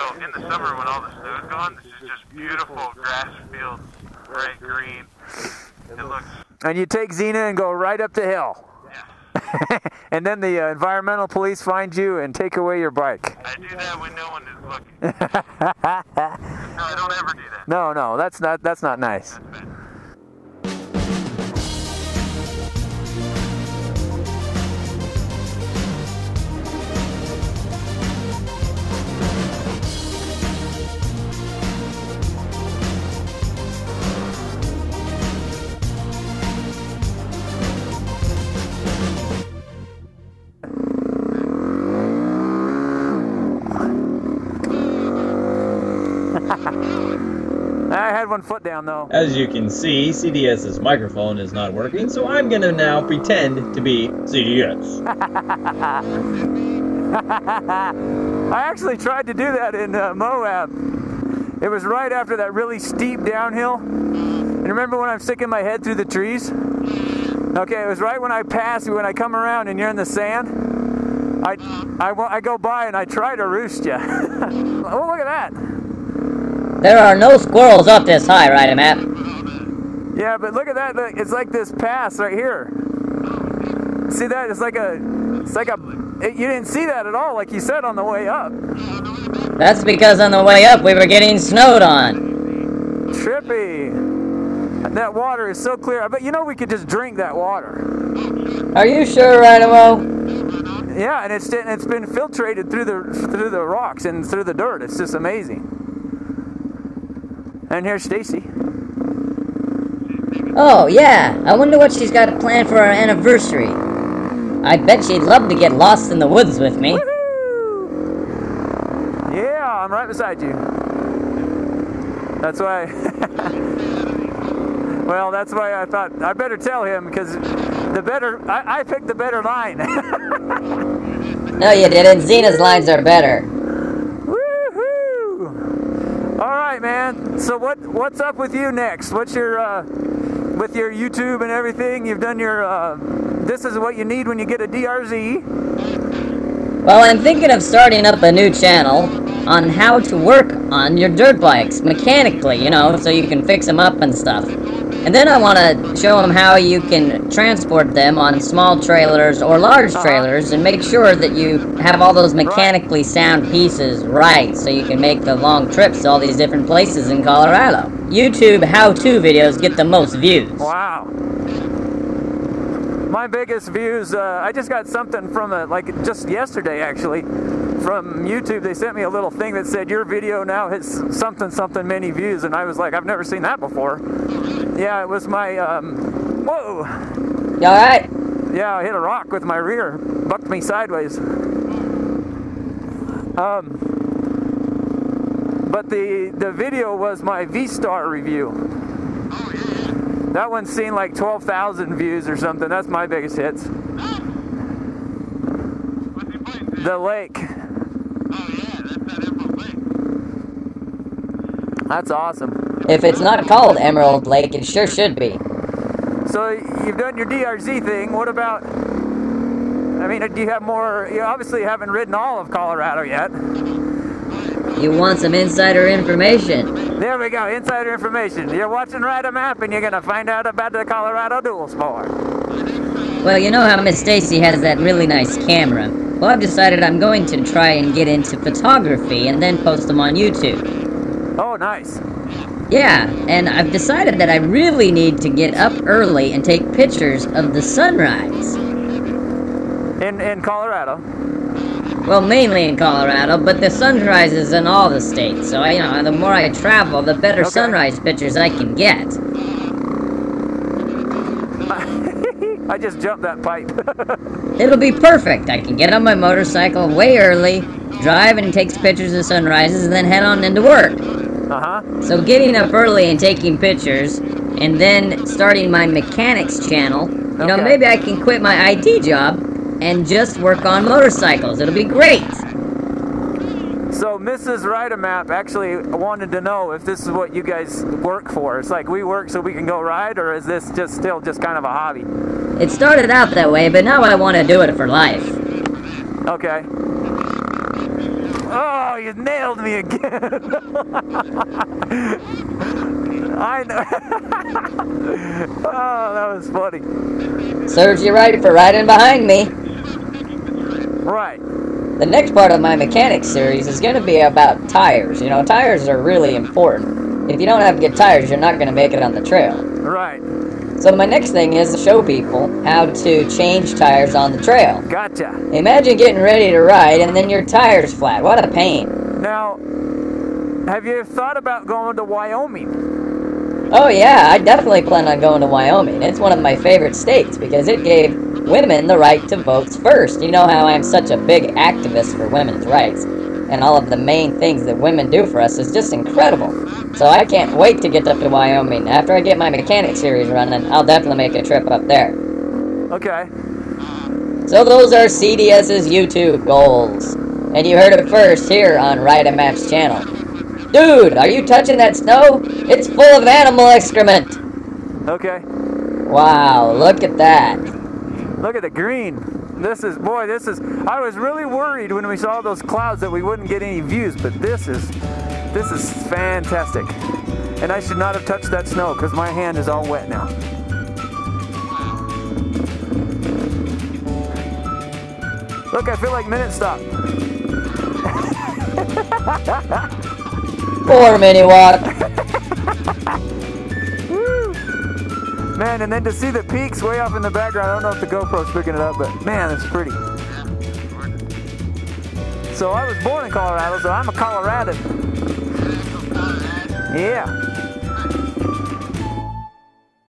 So in the summer when all the snow's gone, this is just beautiful grass fields, bright green. It looks, And you take Xena and go right up the hill. yeah. and then the uh, environmental police find you and take away your bike. I do that when no one is looking. No, I don't ever do that. No, no, that's not that's not nice. That's one foot down though. As you can see, CDS's microphone is not working, so I'm gonna now pretend to be CDS. I actually tried to do that in uh, Moab. It was right after that really steep downhill. And remember when I'm sticking my head through the trees? Okay, it was right when I pass, when I come around and you're in the sand. I, I, I go by and I try to roost you. oh, look at that. There are no squirrels up this high, right, Matt? Yeah, but look at that. Look, it's like this pass right here. See that? It's like a, it's like a, it, you didn't see that at all, like you said on the way up. That's because on the way up we were getting snowed on. Trippy. That water is so clear. I bet you know we could just drink that water. Are you sure, Rhino? Yeah, and it's it's been filtrated through the through the rocks and through the dirt. It's just amazing. And here's Stacy. Oh, yeah. I wonder what she's got planned for our anniversary. I bet she'd love to get lost in the woods with me. Woohoo! Yeah, I'm right beside you. That's why. well, that's why I thought I better tell him because the better I, I picked the better line. No, you didn't. Xena's lines are better. Woohoo! All right, man. So what what's up with you next? What's your uh, with your YouTube and everything? You've done your. Uh, this is what you need when you get a DRZ. Well, I'm thinking of starting up a new channel on how to work on your dirt bikes mechanically, you know, so you can fix them up and stuff. And then I want to show them how you can transport them on small trailers or large trailers and make sure that you have all those mechanically sound pieces right so you can make the long trips to all these different places in Colorado. YouTube how-to videos get the most views. Wow. My biggest views. Uh, I just got something from a like just yesterday actually from YouTube. They sent me a little thing that said your video now hits something something many views, and I was like, I've never seen that before. Yeah, it was my. Um, whoa. You alright? Yeah, I hit a rock with my rear, bucked me sideways. Um, but the the video was my V-Star review. Oh, yeah, yeah. That one's seen like 12,000 views or something. That's my biggest hits. What's he playing? The lake. Oh, yeah, that's that Emerald Lake. That's awesome. If it's not called Emerald Lake, it sure should be. So you've done your DRZ thing. What about? I mean, do you have more? You obviously haven't ridden all of Colorado yet. You want some insider information? There we go, insider information. You're watching Ride a Map, and you're gonna find out about the Colorado Dual Sport. Well, you know how Miss Stacy has that really nice camera. Well, I've decided I'm going to try and get into photography and then post them on YouTube. Oh, nice. Yeah, and I've decided that I really need to get up early and take pictures of the sunrise. In in Colorado. Well, mainly in Colorado, but the sunrises in all the states. So, you know, the more I travel, the better Okay. sunrise pictures I can get. I just jumped that pipe. It'll be perfect. I can get on my motorcycle way early, drive and take pictures of sunrises, and then head on into work. Uh huh. So getting up early and taking pictures, and then starting my mechanics channel, you know, maybe I can quit my IT job and just work on motorcycles. It'll be great. So Mrs. Ride a Map actually wanted to know if this is what you guys work for. It's like we work so we can go ride, or is this just still just kind of a hobby? It started out that way, but now I want to do it for life. Okay. Oh you nailed me again. I know. oh, that was funny. Serves you right for riding behind me. Right. The next part of my mechanics series is going to be about tires. You know, tires are really important. If you don't have good tires, you're not going to make it on the trail. Right. So my next thing is to show people how to change tires on the trail. Gotcha. Imagine getting ready to ride and then your tire's flat. What a pain. Now, have you thought about going to Wyoming? Oh yeah, I definitely plan on going to Wyoming. It's one of my favorite states because it gave women the right to vote first. You know how I'm such a big activist for women's rights. And all of the main things that women do for us is just incredible. So I can't wait to get up to Wyoming. After I get my mechanic series running, I'll definitely make a trip up there. Okay. So those are CDS's YouTube goals. And you heard it first here on Ride a Maps channel. Dude, are you touching that snow? It's full of animal excrement. Okay. Wow, look at that. Look at the green. This is, boy, this is, I was really worried when we saw those clouds that we wouldn't get any views, but this is, this is fantastic. And I should not have touched that snow because my hand is all wet now. Look, I feel like minute stop. Poor mini walk. Man, and then to see the peaks way off in the background, I don't know if the GoPro's picking it up, but man, it's pretty. So I was born in Colorado, so I'm a Coloradan. Yeah.